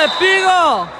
бе, пиго!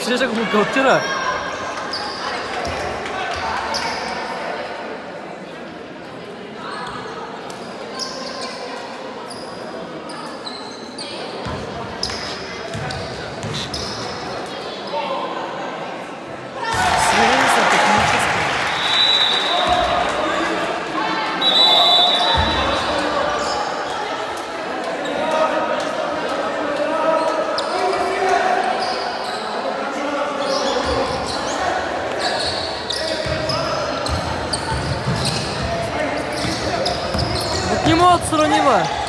Ще ще го калтира. К нему отстранена.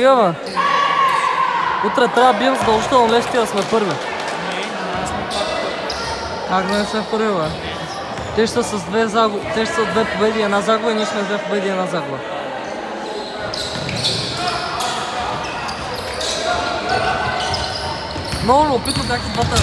Стига, бе. Утре трябва да бием задължително лещи да сме първи. Да не сме първи, бе? Те ще са с две загуби. Те ще са две победи и една загуба и ние сме две победи и една загуба. Много любопитно как и двата